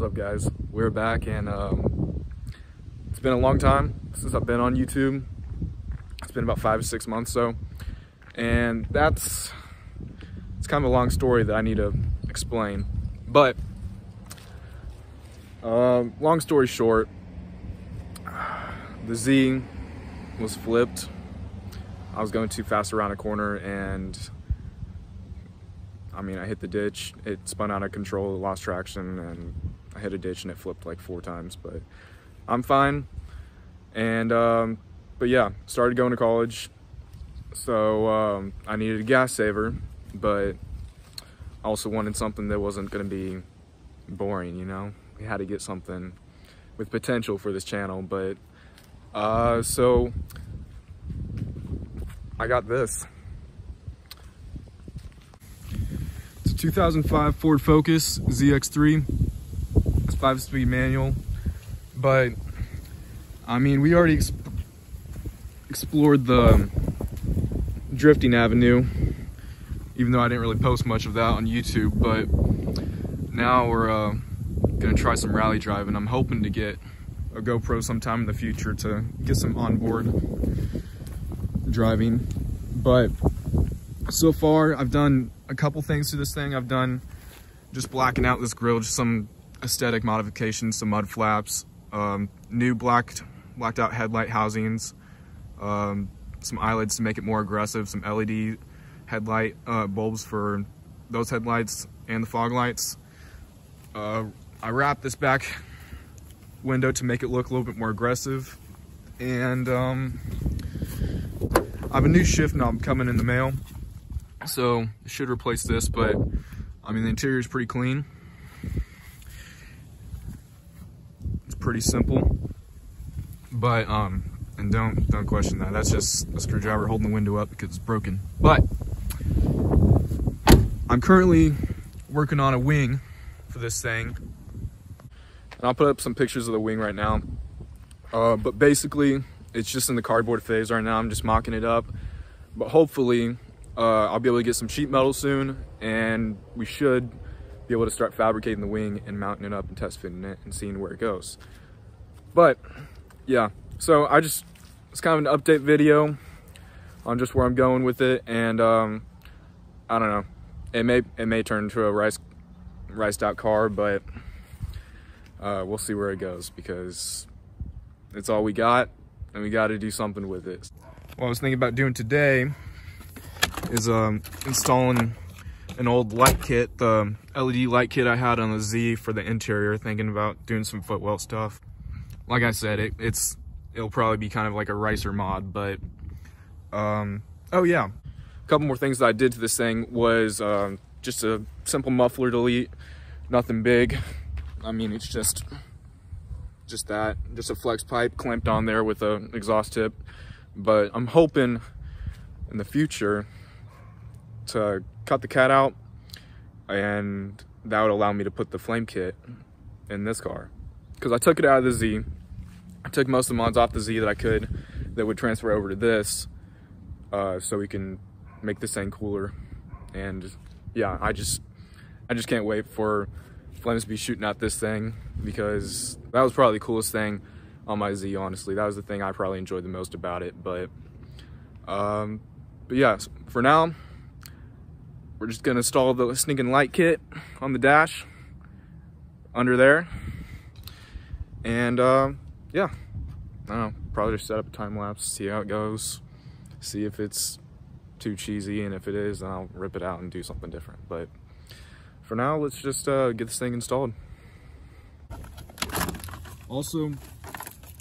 What's up guys? We're back and um, it's been a long time since I've been on YouTube. It's been about five or six months so. And that's, it's kind of a long story that I need to explain. But, uh, long story short, the Z was flipped. I was going too fast around a corner and I mean, I hit the ditch, it spun out of control, lost traction, and I hit a ditch and it flipped like four times, but I'm fine. And, um, but yeah, started going to college. So um, I needed a gas saver, but I also wanted something that wasn't going to be boring, you know? We had to get something with potential for this channel, but uh, so I got this. It's a 2005 Ford Focus ZX3. It's five speed manual, but I mean, we already exp explored the drifting avenue, even though I didn't really post much of that on YouTube, but now we're uh, gonna try some rally driving. I'm hoping to get a GoPro sometime in the future to get some onboard driving. But so far, I've done a couple things to this thing. I've done just blacking out this grill, just some aesthetic modifications, some mud flaps, um, new blacked, blacked out headlight housings, um, some eyelids to make it more aggressive, some LED headlight uh, bulbs for those headlights and the fog lights. Uh, I wrapped this back window to make it look a little bit more aggressive. And um, I have a new shift knob coming in the mail. So it should replace this, but I mean, the interior is pretty clean. It's pretty simple, but um, and don't don't question that. That's just a screwdriver holding the window up because it's broken. But I'm currently working on a wing for this thing and I'll put up some pictures of the wing right now. Uh, but basically, it's just in the cardboard phase right now. I'm just mocking it up. But hopefully, uh, I'll be able to get some sheet metal soon, and we should be able to start fabricating the wing and mounting it up and test fitting it and seeing where it goes. But, yeah. So I just, it's kind of an update video on just where I'm going with it, and um, I don't know. It may it may turn into a rice riced out car, but uh, we'll see where it goes because it's all we got and we got to do something with it. What I was thinking about doing today is um, installing an old light kit, the LED light kit I had on the Z for the interior, thinking about doing some footwell stuff. Like I said, it, it's it'll probably be kind of like a ricer mod, but um, oh yeah. A couple more things that I did to this thing was um, just a simple muffler delete, nothing big. I mean, it's just, just that, just a flex pipe clamped on there with an exhaust tip. But I'm hoping in the future to cut the cat out and that would allow me to put the flame kit in this car. Cause I took it out of the Z. I took most of the mods off the Z that I could that would transfer over to this uh, so we can make this thing cooler. And yeah, I just, I just can't wait for Flames to be shooting at this thing because that was probably the coolest thing on my Z, honestly. That was the thing I probably enjoyed the most about it. But, um, but yeah, for now, we're just gonna install the sneaking light kit on the dash under there. And uh, yeah, I don't know, probably just set up a time lapse, see how it goes, see if it's too cheesy, and if it is, then I'll rip it out and do something different. But for now, let's just uh, get this thing installed. Also,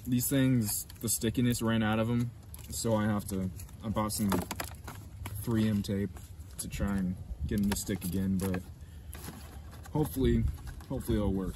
these things, the stickiness ran out of them, so I have to, I bought some 3M tape to try and get them to stick again, but hopefully, hopefully it'll work.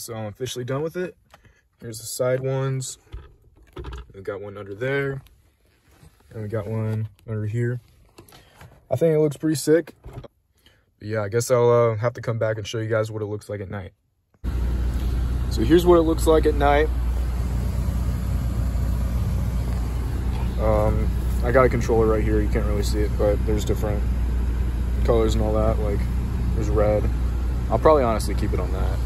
So I'm officially done with it. Here's the side ones. We got one under there. And we got one under here. I think it looks pretty sick. But yeah, I guess I'll uh, have to come back and show you guys what it looks like at night. So here's what it looks like at night. Um, I got a controller right here. You can't really see it, but there's different colors and all that. Like, there's red. I'll probably honestly keep it on that.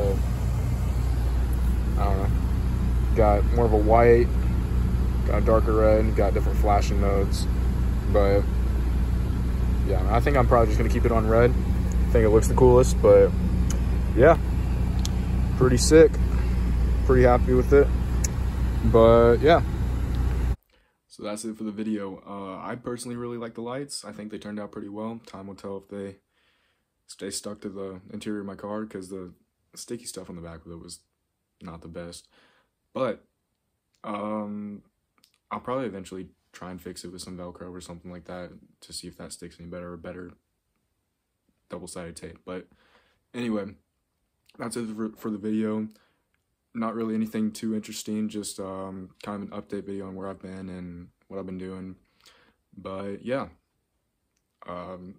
But, I don't know. Got more of a white, got a darker red, got different flashing modes. But, yeah, I think I'm probably just to keep it on red. I think it looks the coolest, but, yeah pretty sick. Pretty happy with it. But yeah. So that's it for the video. Uh, I personally really like the lights. I think they turned out pretty well. Time will tell if they stay stuck to the interior of my car because the sticky stuff on the back of it was not the best. But um, I'll probably eventually try and fix it with some Velcro or something like that to see if that sticks any better or better double-sided tape. But anyway, that's it for, for the video. Not really anything too interesting, just um, kind of an update video on where I've been and what I've been doing. But yeah, um,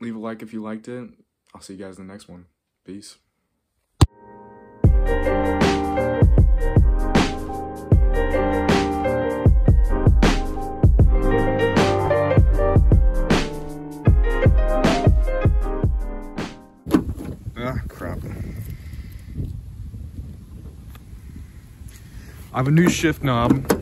leave a like if you liked it. I'll see you guys in the next one. Peace. Ah, I have a new shift knob